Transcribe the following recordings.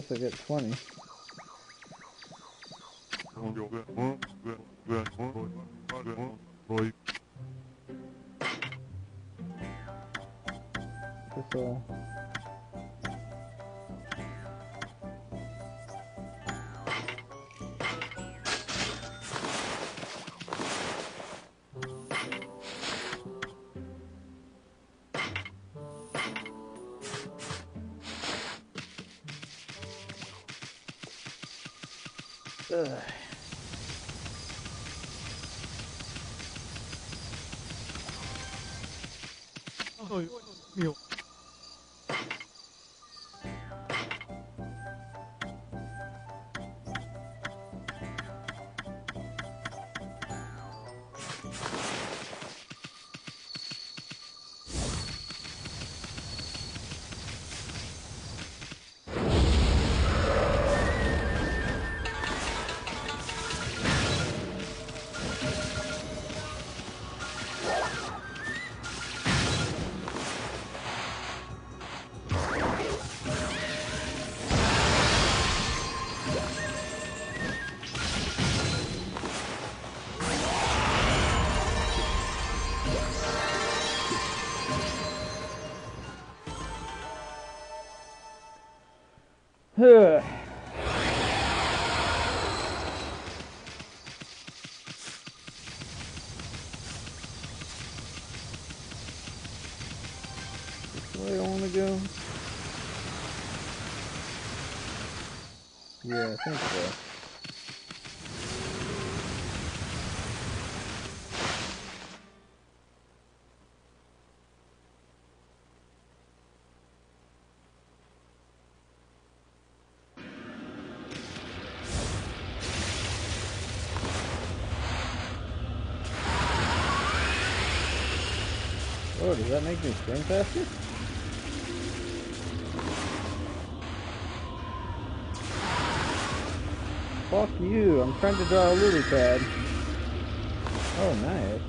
guess I get 20. That's all. Ugh. Ôi, nhiều. Ugh. Way I wanna go? Yeah, I think so. Oh, does that make me spring faster? Fuck you, I'm trying to draw a lily pad. Oh, nice.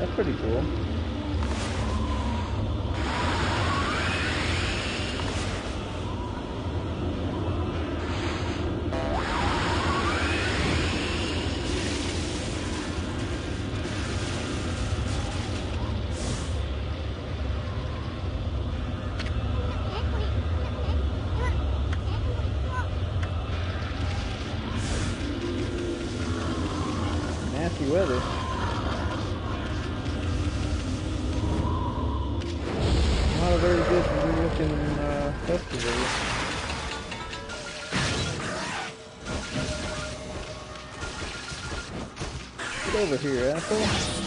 That's pretty cool. Weather. Not a very good looking uh, festival. Get over here, asshole.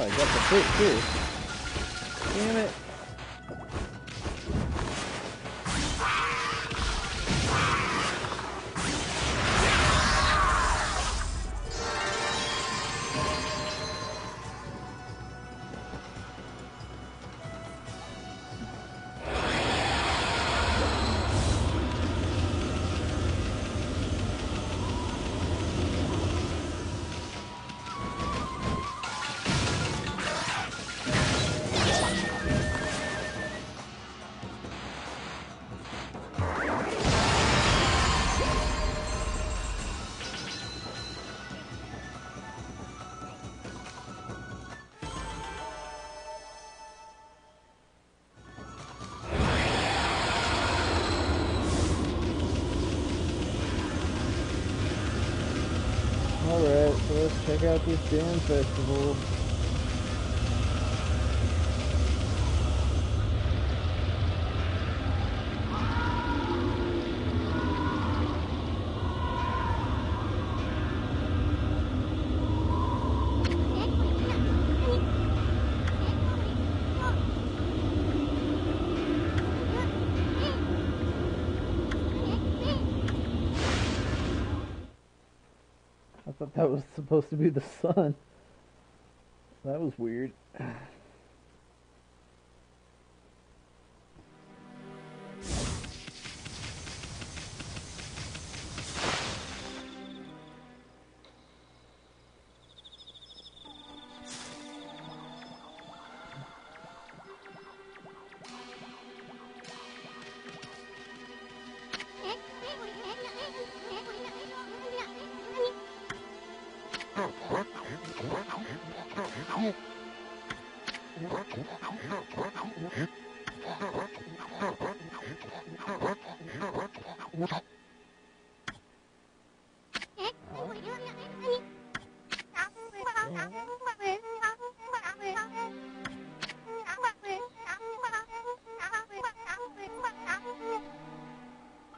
Oh, I got the fruit too. Damn it. Let's check out this damn festival. That was supposed to be the sun. That was weird.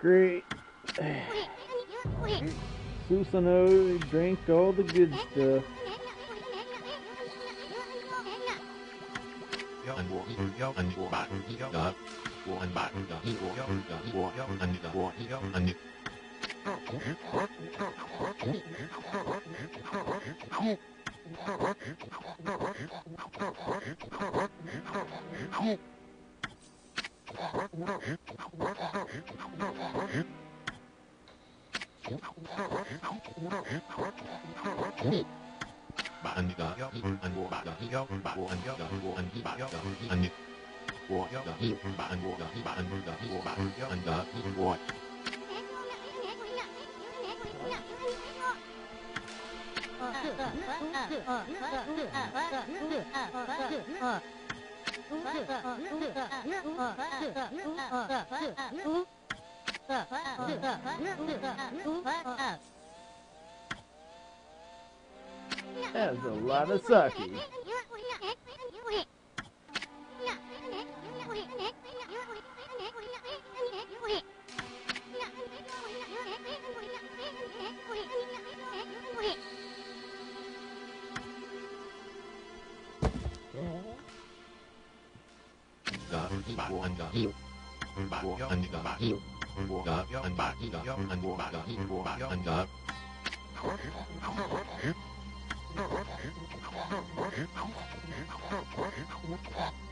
Great. Susano drank all the good stuff. 마한니다 마한니다 마한니다 마한니다 마한니다 마한니다 마한니다 That's a lot of sake. 嗯。哒吧哒，吧哒，吧哒，吧哒，吧哒，吧哒，吧哒。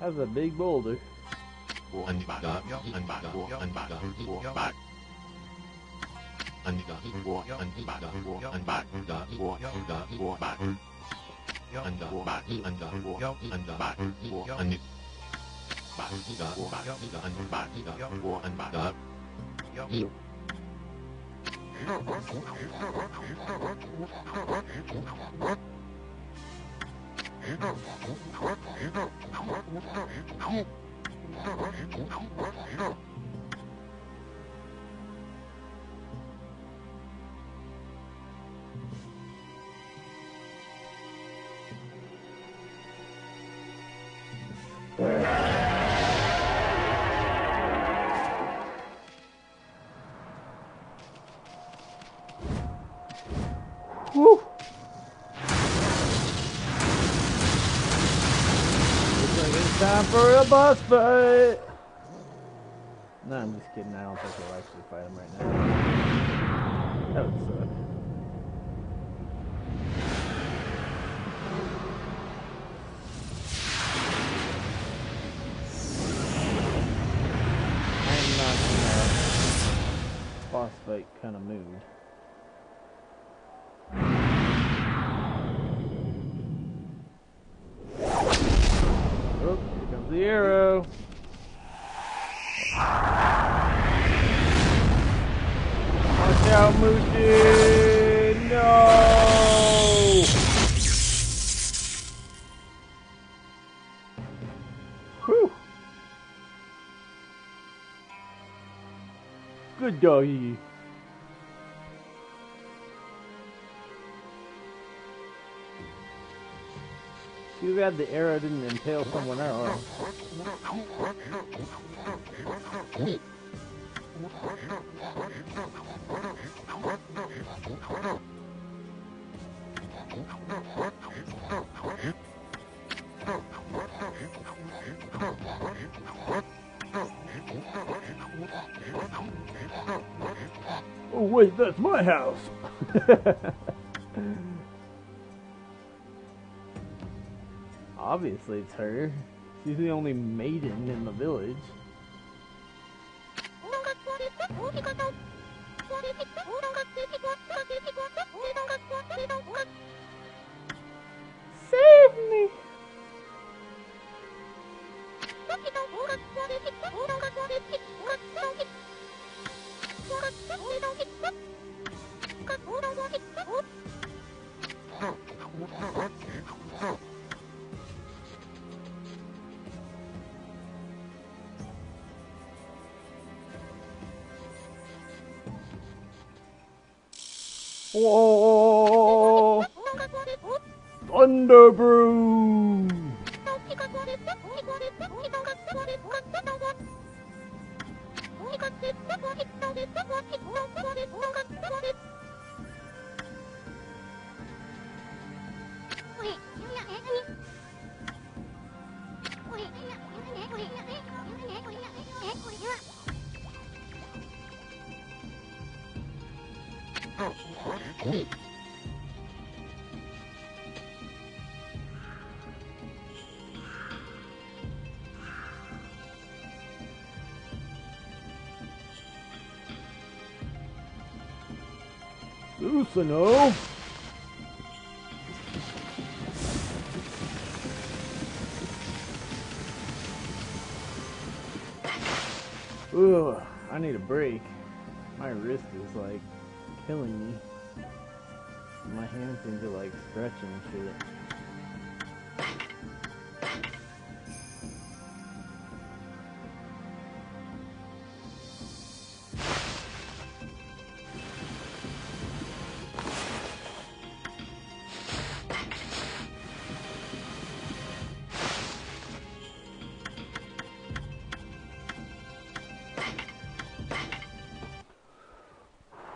That's a big boulder. Thank you. 那管总统，那管总，那管总，那管总统，管。一旦总，管总，一旦总，管总，那总统。在哪里？从车过来了。A boss fight! No, I'm just kidding. I don't think we'll actually fight him right now. That would suck. I'm not in a boss fight kind of mood. Arrow. Watch out, Mushin! No! Whew! Good doggy. Too bad the arrow didn't impale someone else. Oh wait, that's my house. Obviously it's her. She's the only maiden in the village. Whoa! Thunder Brew! Susano! Ugh, I need a break. My wrist is like killing me. My hands seem to like stretching and shit.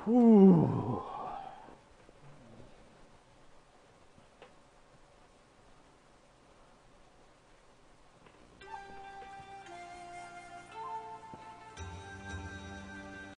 Ooh.